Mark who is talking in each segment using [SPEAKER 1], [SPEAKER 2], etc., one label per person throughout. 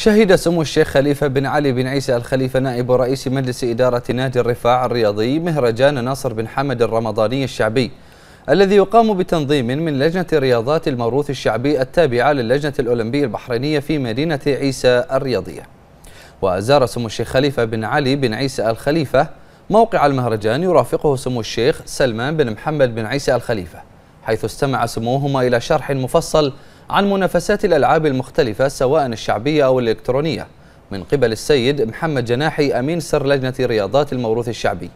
[SPEAKER 1] شهد سمو الشيخ خليفة بن علي بن عيسى الخليفة نائب رئيس مجلس إدارة نادي الرفاع الرياضي مهرجان ناصر بن حمد الرمضاني الشعبي الذي يقام بتنظيم من لجنة رياضات الموروث الشعبي التابعة للجنة الأولمبية البحرينية في مدينة عيسى الرياضية. وزار سمو الشيخ خليفة بن علي بن عيسى الخليفة موقع المهرجان يرافقه سمو الشيخ سلمان بن محمد بن عيسى الخليفة حيث استمع سموهما إلى شرح مفصل عن منافسات الألعاب المختلفة سواء الشعبية أو الإلكترونية من قبل السيد محمد جناحي أمين سر لجنة رياضات الموروث الشعبي.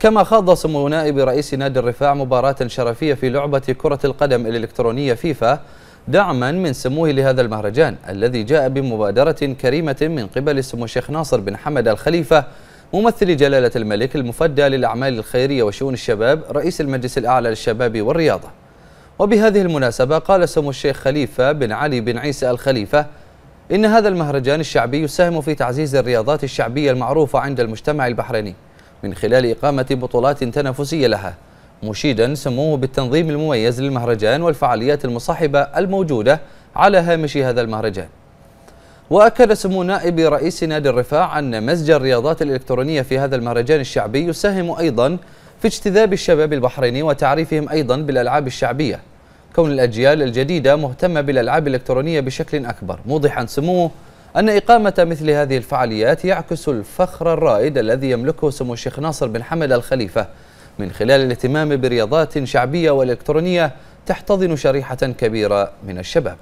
[SPEAKER 1] كما خاض سمو نائب رئيس نادي الرفاع مباراة شرفية في لعبة كرة القدم الإلكترونية فيفا دعما من سموه لهذا المهرجان الذي جاء بمبادرة كريمة من قبل سمو الشيخ ناصر بن حمد الخليفة ممثل جلالة الملك المفدى للأعمال الخيرية وشؤون الشباب رئيس المجلس الأعلى للشباب والرياضة. وبهذه المناسبة قال سمو الشيخ خليفة بن علي بن عيسى الخليفة إن هذا المهرجان الشعبي يساهم في تعزيز الرياضات الشعبية المعروفة عند المجتمع البحريني من خلال إقامة بطولات تنافسية لها مشيدا سموه بالتنظيم المميز للمهرجان والفعاليات المصاحبة الموجودة على هامش هذا المهرجان. وأكد سمو نائب رئيس نادي الرفاع أن مزج الرياضات الإلكترونية في هذا المهرجان الشعبي يساهم أيضا في اجتذاب الشباب البحريني وتعريفهم أيضا بالألعاب الشعبية. كون الأجيال الجديدة مهتمة بالألعاب الإلكترونية بشكل أكبر موضحا سموه أن إقامة مثل هذه الفعاليات يعكس الفخر الرائد الذي يملكه سمو الشيخ ناصر بن حمد الخليفة. من خلال الاهتمام برياضات شعبية والإلكترونية تحتضن شريحة كبيرة من الشباب.